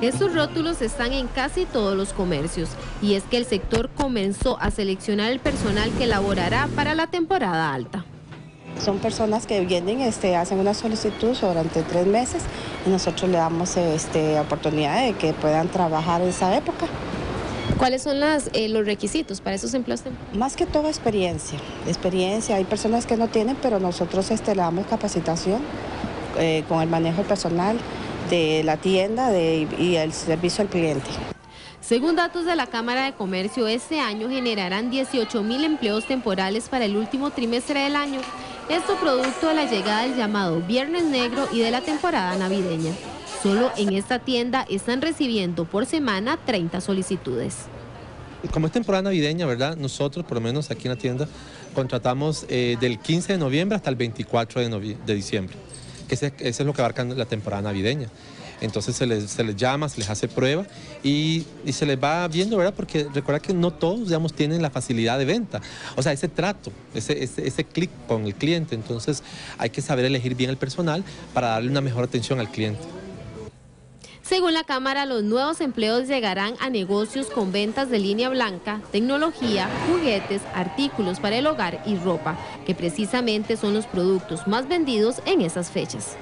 Estos rótulos están en casi todos los comercios y es que el sector comenzó a seleccionar el personal que laborará para la temporada alta. Son personas que vienen, este, hacen una solicitud durante tres meses y nosotros le damos este, oportunidad de que puedan trabajar en esa época. ¿Cuáles son las, eh, los requisitos para esos empleos? Más que todo experiencia, experiencia. Hay personas que no tienen, pero nosotros este, le damos capacitación eh, con el manejo personal de la tienda y el servicio al cliente. Según datos de la Cámara de Comercio, este año generarán 18 mil empleos temporales para el último trimestre del año. Esto producto de la llegada del llamado Viernes Negro y de la temporada navideña. Solo en esta tienda están recibiendo por semana 30 solicitudes. Como es temporada navideña, ¿verdad? Nosotros, por lo menos aquí en la tienda, contratamos eh, del 15 de noviembre hasta el 24 de diciembre que ese, es lo que abarca la temporada navideña. Entonces se les, llama, se les hace prueba y, se les va viendo, ¿verdad? Porque recuerda que no todos, digamos, tienen la facilidad de venta. O sea, ese trato, ese, ese, ese clic con el cliente. Entonces hay que saber elegir bien el personal para darle una mejor atención al cliente. Según la Cámara, los nuevos empleos llegarán a negocios con ventas de línea blanca, tecnología, juguetes, artículos para el hogar y ropa, que precisamente son los productos más vendidos en esas fechas.